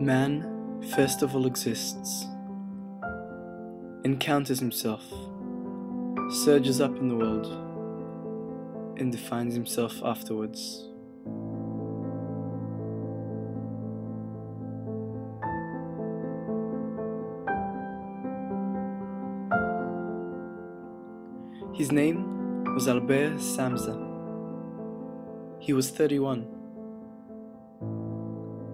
Man first of all exists, encounters himself, surges up in the world, and defines himself afterwards. His name was Albert Samsa. He was 31.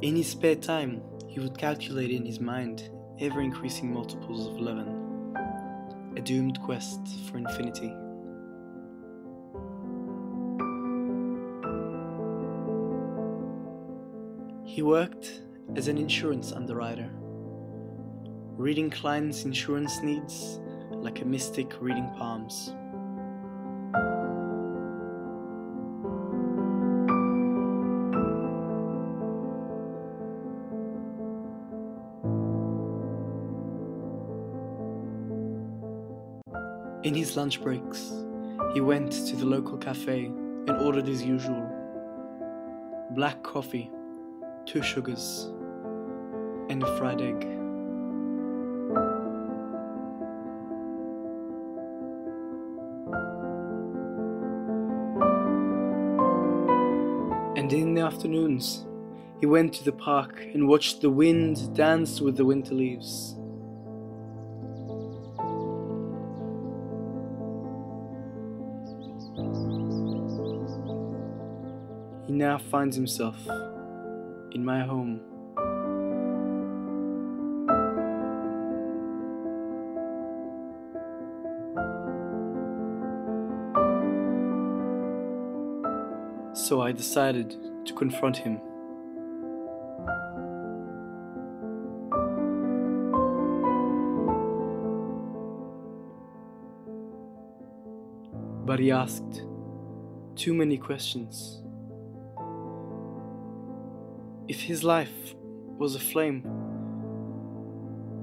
In his spare time, he would calculate in his mind ever increasing multiples of 11, a doomed quest for infinity. He worked as an insurance underwriter, reading clients' insurance needs like a mystic reading palms. In his lunch breaks, he went to the local cafe and ordered his usual black coffee, two sugars, and a fried egg. And in the afternoons, he went to the park and watched the wind dance with the winter leaves. He now finds himself in my home. So I decided to confront him. But he asked too many questions. If his life was a flame,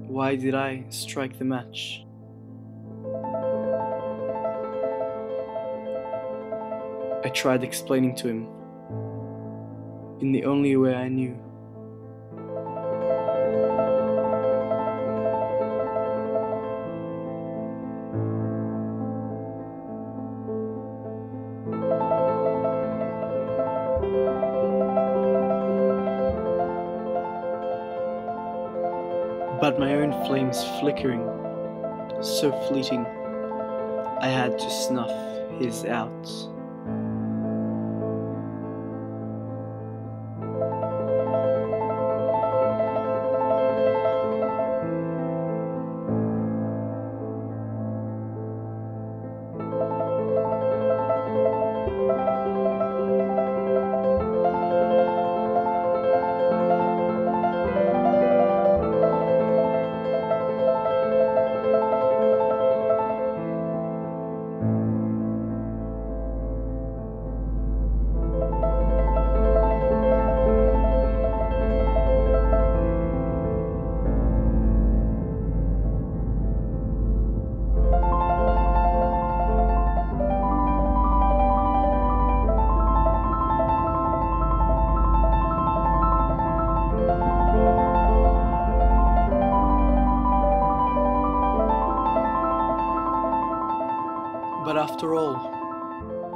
why did I strike the match? I tried explaining to him in the only way I knew. But my own flames flickering, so fleeting, I had to snuff his out. But after all,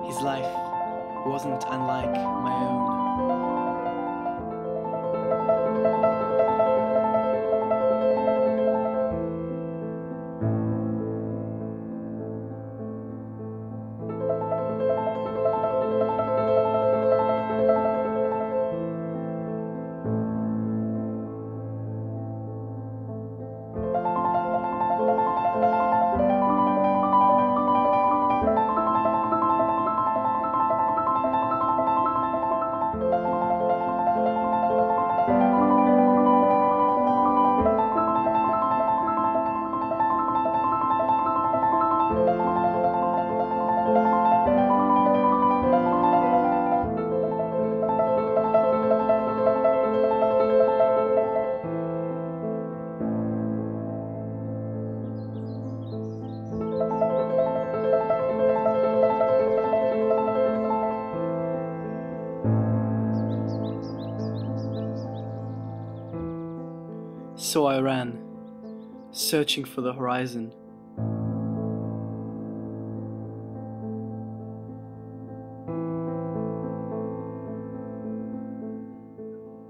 his life wasn't unlike my own. So I ran, searching for the horizon.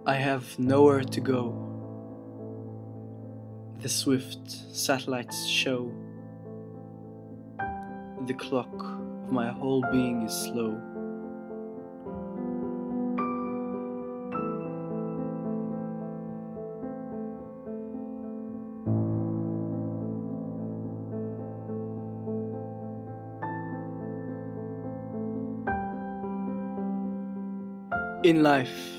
I have nowhere to go. The swift satellites show. The clock of my whole being is slow. In life,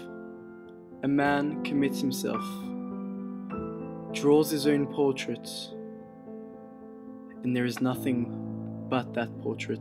a man commits himself, draws his own portrait, and there is nothing but that portrait.